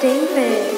David.